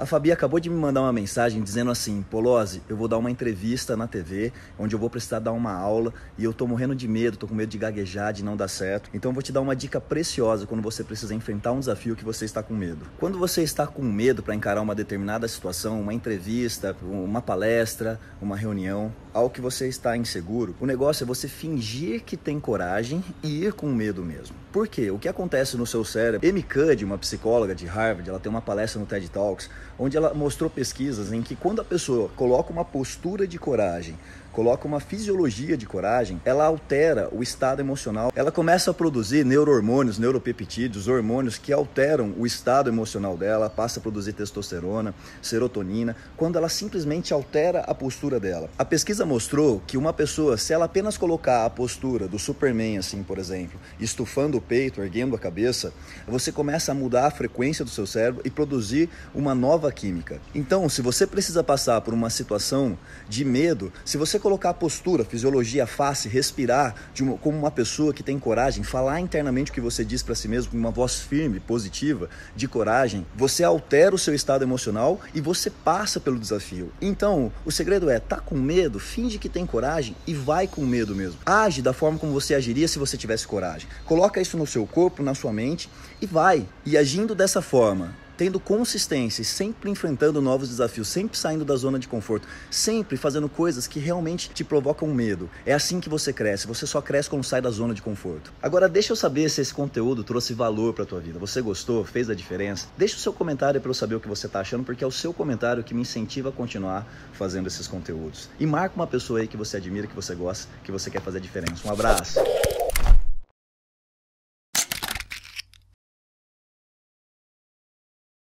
A Fabi acabou de me mandar uma mensagem dizendo assim: Polozzi, eu vou dar uma entrevista na TV, onde eu vou precisar dar uma aula e eu tô morrendo de medo, tô com medo de gaguejar, de não dar certo. Então eu vou te dar uma dica preciosa quando você precisa enfrentar um desafio que você está com medo. Quando você está com medo para encarar uma determinada situação, uma entrevista, uma palestra, uma reunião, algo que você está inseguro, o negócio é você fingir que tem coragem e ir com medo mesmo. Por quê? O que acontece no seu cérebro? Amy Cuddy, uma psicóloga de Harvard, ela tem uma palestra no TED Talks, onde ela mostrou pesquisas em que quando a pessoa coloca uma postura de coragem coloca uma fisiologia de coragem, ela altera o estado emocional. Ela começa a produzir neurohormônios, neuropeptídeos, hormônios que alteram o estado emocional dela, passa a produzir testosterona, serotonina, quando ela simplesmente altera a postura dela. A pesquisa mostrou que uma pessoa, se ela apenas colocar a postura do Superman, assim, por exemplo, estufando o peito, erguendo a cabeça, você começa a mudar a frequência do seu cérebro e produzir uma nova química. Então, se você precisa passar por uma situação de medo, se você colocar a postura, fisiologia, face, respirar uma, como uma pessoa que tem coragem, falar internamente o que você diz para si mesmo com uma voz firme, positiva, de coragem, você altera o seu estado emocional e você passa pelo desafio. Então, o segredo é, tá com medo, finge que tem coragem e vai com medo mesmo. Age da forma como você agiria se você tivesse coragem. Coloca isso no seu corpo, na sua mente e vai. E agindo dessa forma, tendo consistência sempre enfrentando novos desafios, sempre saindo da zona de conforto, sempre fazendo coisas que realmente te provocam medo. É assim que você cresce. Você só cresce quando sai da zona de conforto. Agora, deixa eu saber se esse conteúdo trouxe valor para tua vida. Você gostou? Fez a diferença? Deixa o seu comentário para eu saber o que você está achando, porque é o seu comentário que me incentiva a continuar fazendo esses conteúdos. E marca uma pessoa aí que você admira, que você gosta, que você quer fazer a diferença. Um abraço.